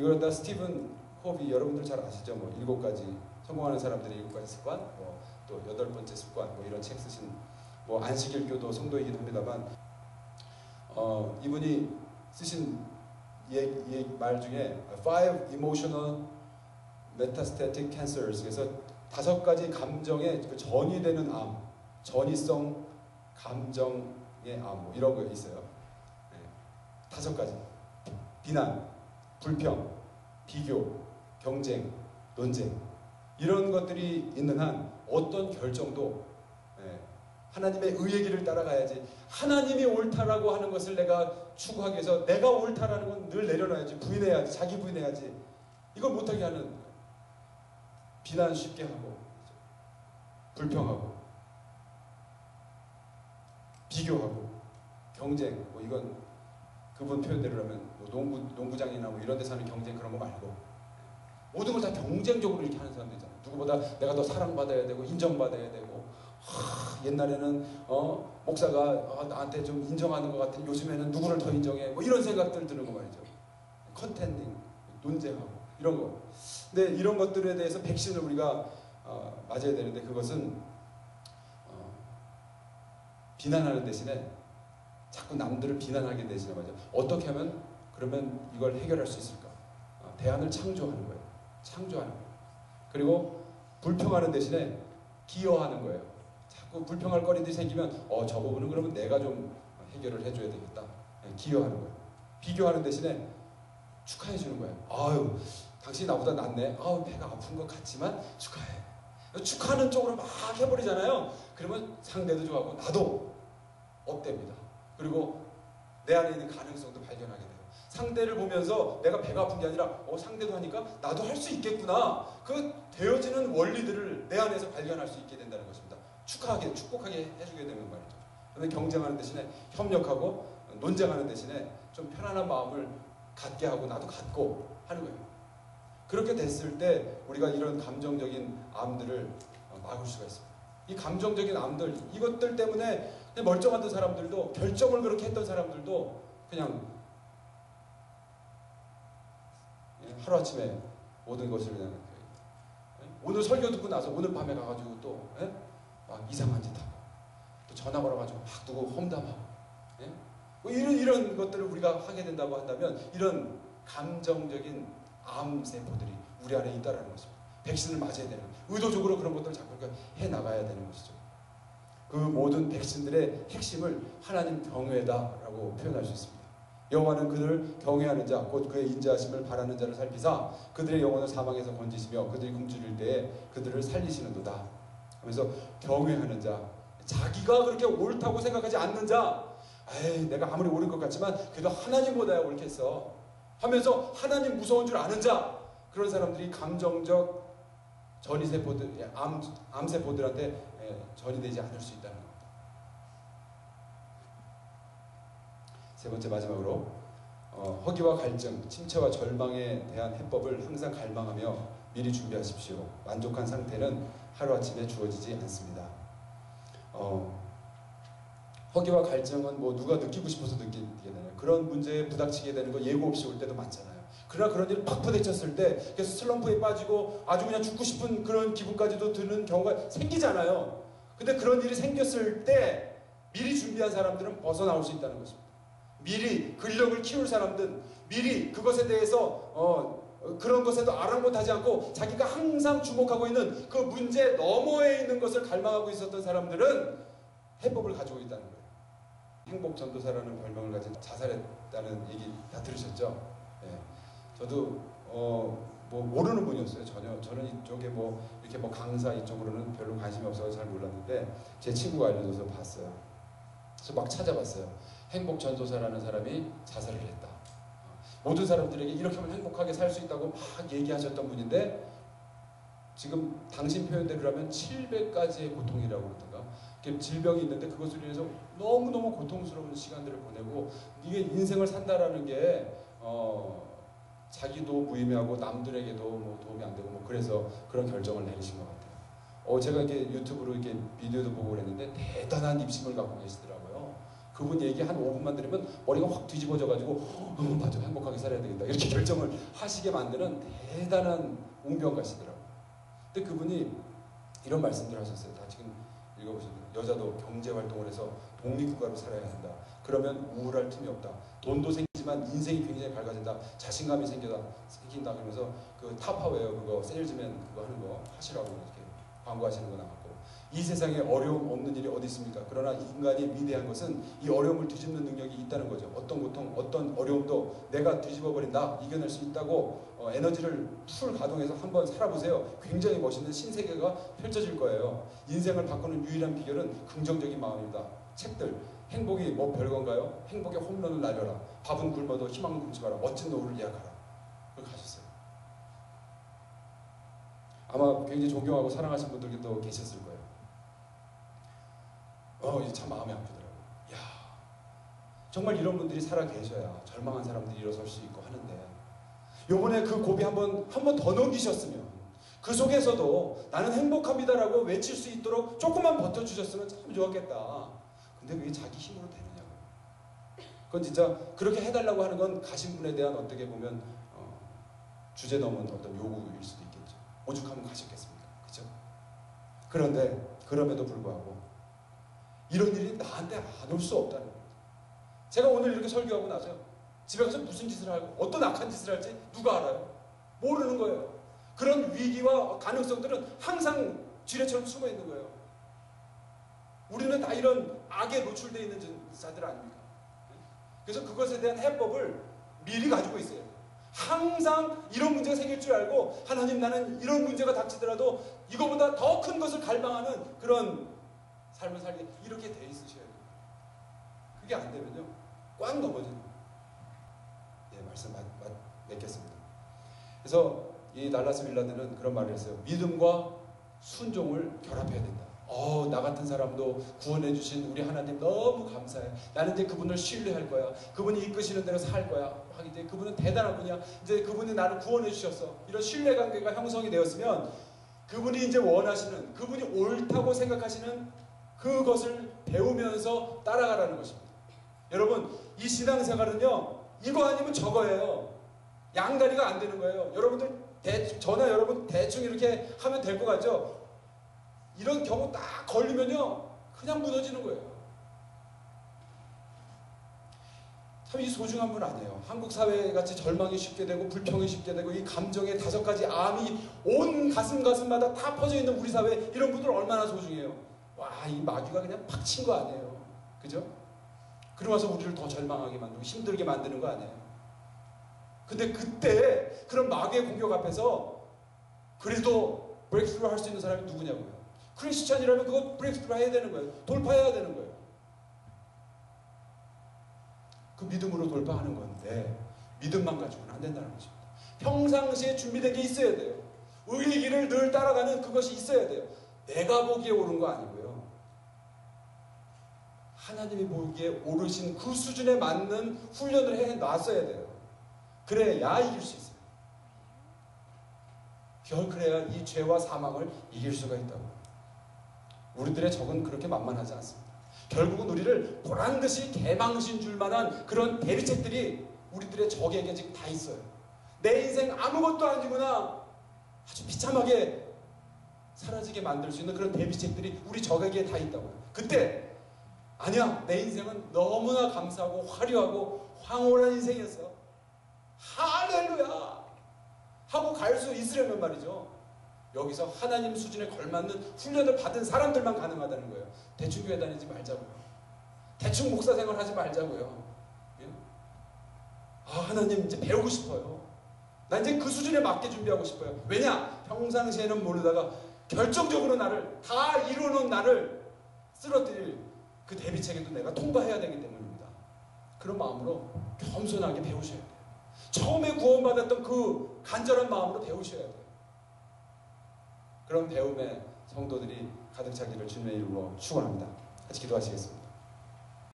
이걸 갖다 스티븐 홉이 여러분들 잘 아시죠? 뭐 일곱 가지 성공하는 사람들의 일곱 가지 습관, 뭐 또 여덟 번째 습관, 뭐 이런 책 쓰신 뭐 안식일교도 성도이긴 합니다만 어, 이분이 쓰신 예, 예, 말 중에 five emotional metastatic cancers 그래서 다섯 가지 감정의 그 전이 되는 암, 전이성 감정의 암, 뭐 이런 거 있어요. 네. 다섯 가지. 비난, 불평, 비교, 경쟁, 논쟁. 이런 것들이 있는 한 어떤 결정도 네. 하나님의 의의 길을 따라가야지. 하나님이 옳다라고 하는 것을 내가 추구하기 위해서 내가 옳다라는 건 늘 내려놔야지. 부인해야지. 자기 부인해야지. 이걸 못하게 하는 비난 쉽게 하고 불평하고 비교하고 경쟁 뭐 이건 그분 표현대로라면 뭐 농구 농구장이나 뭐 이런 데서 하는 경쟁 그런 거 말고 모든 걸 다 경쟁적으로 이렇게 하는 사람들이잖아. 누구보다 내가 더 사랑받아야 되고 인정받아야 되고 하, 옛날에는 어, 목사가 어, 나한테 좀 인정하는 것 같은 요즘에는 누구를 더 인정해 뭐 이런 생각들 드는 거 말이죠. 컨텐딩 논쟁하고 이런 거. 근데 이런 것들에 대해서 백신을 우리가 어, 맞아야 되는데 그것은 어, 비난하는 대신에 자꾸 남들을 비난하게 대신에 말이죠. 어떻게 하면 그러면 이걸 해결할 수 있을까? 어, 대안을 창조하는 거예요. 창조하는 거예요. 그리고 불평하는 대신에 기여하는 거예요. 자꾸 불평할 거리들이 생기면 어 저 부분은 그러면 내가 좀 해결을 해줘야 되겠다. 네, 기여하는 거예요. 비교하는 대신에 축하해 주는 거예요. 아유 당신이 나보다 낫네. 아우 배가 아픈 것 같지만 축하해. 축하하는 쪽으로 막 해버리잖아요. 그러면 상대도 좋아하고 나도 업됩니다. 그리고 내 안에 있는 가능성도 발견하게 돼요. 상대를 보면서 내가 배가 아픈 게 아니라 어 상대도 하니까 나도 할 수 있겠구나. 그 되어지는 원리들을 내 안에서 발견할 수 있게 된다는 것입니다. 축하하게 축복하게 해주게 되는 말이죠. 그런데 경쟁하는 대신에 협력하고 논쟁하는 대신에 좀 편안한 마음을 갖게 하고 나도 갖고 하는 거예요. 그렇게 됐을 때 우리가 이런 감정적인 암들을 막을 수가 있습니다. 이 감정적인 암들 이것들 때문에 멀쩡하던 사람들도 결정을 그렇게 했던 사람들도 그냥 하루아침에 모든 것을 그냥 오늘 설교 듣고 나서 오늘 밤에 가가지고 또 막 이상한 짓 하고 또 전화 걸어가지고 막 누구 험담하고 뭐 이런 이런 것들을 우리가 하게 된다고 한다면 이런 감정적인 암 세포들이 우리 안에 있다라는 것입니다. 백신을 맞아야 되는 의도적으로 그런 것들을 자꾸 해 나가야 되는 것이죠. 그 모든 백신들의 핵심을 하나님 경외다라고 표현할 수 있습니다. 여호와는 그들을 경외하는 자, 곧 그의 인자하심을 바라는 자를 살피사 그들의 영혼을 사망에서 건지시며 그들이 굶주릴 때에 그들을 살리시는도다. 하면서 경외하는 자, 자기가 그렇게 옳다고 생각하지 않는 자, 에이, 내가 아무리 옳은 것 같지만 그래도 하나님보다야 옳겠어. 하면서 하나님 무서운 줄 아는 자, 그런 사람들이 감정적 전이세포들, 암, 암세포들한테 전이 되지 않을 수 있다는 겁니다. 세 번째 마지막으로 어, 허기와 갈증, 침체와 절망에 대한 해법을 항상 갈망하며 미리 준비하십시오. 만족한 상태는 하루아침에 주어지지 않습니다. 어, 허기와 갈증은 뭐 누가 느끼고 싶어서 느끼게 되나요? 그런 문제에 부닥치게 되는 거 예고 없이 올 때도 많잖아요. 그러나 그런 일을 팍 부딪혔을 때 계속 슬럼프에 빠지고 아주 그냥 죽고 싶은 그런 기분까지도 드는 경우가 생기잖아요. 근데 그런 일이 생겼을 때 미리 준비한 사람들은 벗어나올 수 있다는 것입니다. 미리 근력을 키울 사람들, 미리 그것에 대해서 어, 그런 것에도 아랑곳하지 않고 자기가 항상 주목하고 있는 그 문제 너머에 있는 것을 갈망하고 있었던 사람들은 해법을 가지고 있다는 거예요. 행복 전도사라는 별명을 가진 자살했다는 얘기 다 들으셨죠? 예. 저도 어, 뭐 모르는 분이었어요. 전혀 저는 이쪽에 뭐 이렇게 뭐 강사 이쪽으로는 별로 관심이 없어서 잘 몰랐는데 제 친구가 알려줘서 봤어요. 그래서 막 찾아봤어요. 행복 전도사라는 사람이 자살을 했다. 모든 사람들에게 이렇게 하면 행복하게 살 수 있다고 막 얘기하셨던 분인데 지금 당신 표현대로라면 700가지의 고통이라고 그러던가 질병이 있는데 그것으로 인해서 너무너무 고통스러운 시간들을 보내고 이게 인생을 산다라는 게 어, 자기도 무의미하고 남들에게도 뭐 도움이 안 되고 뭐 그래서 그런 결정을 내리신 것 같아요. 어, 제가 이렇게 유튜브로 이렇게 비디오도 보고 그랬는데 대단한 입심을 갖고 계시더라고요. 그분 얘기 한 5분만 들으면 머리가 확 뒤집어져 가지고 어, 맞아 행복하게 살아야 되겠다 이렇게 결정을 하시게 만드는 대단한 웅변가시더라고요. 근데 그분이 이런 말씀들을 하셨어요. 다 지금 읽어보셔도 여자도 경제 활동을 해서 독립국가로 살아야 한다. 그러면 우울할 틈이 없다. 돈도 생기지만 인생이 굉장히 밝아진다. 자신감이 생겨다 생긴다. 그러면서 그 Tupperware 그거 세일즈맨 그거 하는 거 하시라고 이렇게 광고하시는 거 나왔고 이 세상에 어려움 없는 일이 어디 있습니까? 그러나 인간이 위대한 것은 이 어려움을 뒤집는 능력이 있다는 거죠. 어떤 고통, 어떤 어려움도 내가 뒤집어 버린다, 이겨낼 수 있다고 어, 에너지를 full 가동해서 한번 살아보세요. 굉장히 멋있는 신세계가 펼쳐질 거예요. 인생을 바꾸는 유일한 비결은 긍정적인 마음입니다. 책들, 행복이 뭐 별건가요? 행복의 홈런을 날려라. 밥은 굶어도 희망은 굶지 마라. 멋진 노후를 예약하라. 그렇게 하셨어요. 아마 굉장히 존경하고 사랑하시는 분들도 계셨을 거예요. 어, 이제 참 마음이 아프더라고요. 야, 정말 이런 분들이 살아 계셔야 절망한 사람들이 일어설 수 있고 하는데, 요번에 그 고비 한번, 한 번 더 넘기셨으면, 그 속에서도 나는 행복합니다라고 외칠 수 있도록 조금만 버텨주셨으면 참 좋았겠다. 근데 그게 자기 힘으로 되느냐고. 그건 진짜 그렇게 해달라고 하는 건 가신 분에 대한 어떻게 보면, 어, 주제 넘은 어떤 요구일 수도 있겠죠. 오죽하면 가셨겠습니까? 그죠? 그런데, 그럼에도 불구하고, 이런 일이 나한테 안 올 수 없다는 겁니다. 제가 오늘 이렇게 설교하고 나서 집에 가서 무슨 짓을 하고 어떤 악한 짓을 할지 누가 알아요? 모르는 거예요. 그런 위기와 가능성들은 항상 지뢰처럼 숨어 있는 거예요. 우리는 다 이런 악에 노출되어 있는 자들 아닙니까? 그래서 그것에 대한 해법을 미리 가지고 있어요. 항상 이런 문제가 생길 줄 알고 하나님 나는 이런 문제가 닥치더라도 이거보다 더 큰 것을 갈망하는 그런 삶을 살게 이렇게 돼 있으셔야 돼요. 그게 안 되면요. 꽉 넘어지는 거예요. 예, 말씀 맞, 맞, 맺겠습니다. 그래서 이 달라스 빌라드는 그런 말을 했어요. 믿음과 순종을 결합해야 된다. 어, 나 같은 사람도 구원해 주신 우리 하나님 너무 감사해. 나는 이제 그분을 신뢰할 거야. 그분이 이끄시는 대로 살 거야. 하기 때문에 그분은 대단한 분이야. 이제 그분이 나를 구원해 주셨어. 이런 신뢰 관계가 형성이 되었으면 그분이 이제 원하시는, 그분이 옳다고 생각하시는 그것을 배우면서 따라가라는 것입니다. 여러분, 이 신앙생활은요, 이거 아니면 저거예요. 양다리가 안 되는 거예요. 여러분들, 대, 저나 여러분 대충 이렇게 하면 될 것 같죠? 이런 경우 딱 걸리면요, 그냥 무너지는 거예요. 참 이 소중한 분 아니에요. 한국 사회 같이 절망이 쉽게 되고 불평이 쉽게 되고 이 감정의 다섯 가지 암이 온 가슴 가슴마다 다 퍼져 있는 우리 사회 이런 분들 얼마나 소중해요. 와, 이 마귀가 그냥 팍 친 거 아니에요. 그죠? 그러면서 우리를 더 절망하게 만들고 힘들게 만드는 거 아니에요. 근데 그때 그런 마귀의 공격 앞에서 그래도 브레이크스루 할 수 있는 사람이 누구냐고요. 크리스찬이라면 그거 브레이크스루 해야 되는 거예요. 돌파해야 되는 거예요. 그 믿음으로 돌파하는 건데 믿음만 가지고는 안 된다는 것입니다. 평상시에 준비된 게 있어야 돼요. 의의 길을 늘 따라가는 그것이 있어야 돼요. 내가 보기에 옳은 거 아니고요. 하나님이 보기에 오르신 그 수준에 맞는 훈련을 해 놨어야 돼요. 그래야 이길 수 있어요. 결 그래야 이 죄와 사망을 이길 수가 있다고. 우리들의 적은 그렇게 만만하지 않습니다. 결국은 우리를 보란 듯이 개망신 줄 만한 그런 대비책들이 우리들의 적에게 지금 다 있어요. 내 인생 아무것도 아니구나. 아주 비참하게 사라지게 만들 수 있는 그런 대비책들이 우리 적에게 다 있다고요. 그때 아니야 내 인생은 너무나 감사하고 화려하고 황홀한 인생이었어. 할렐루야 하고 갈 수 있으려면 말이죠. 여기서 하나님 수준에 걸맞는 훈련을 받은 사람들만 가능하다는 거예요. 대충 교회 다니지 말자고요. 대충 목사 생활 하지 말자고요. 예? 아 하나님 이제 배우고 싶어요. 나 이제 그 수준에 맞게 준비하고 싶어요. 왜냐? 평상시에는 모르다가 결정적으로 나를 다 이루는 나를 쓰러뜨릴 그 대비책에도 내가 통과해야 되기 때문입니다. 그런 마음으로 겸손하게 배우셔야 돼요. 처음에 구원받았던 그 간절한 마음으로 배우셔야 돼요. 그런 배움에 성도들이 가득 차기를 주님의 이름으로 축원합니다. 같이 기도하시겠습니다.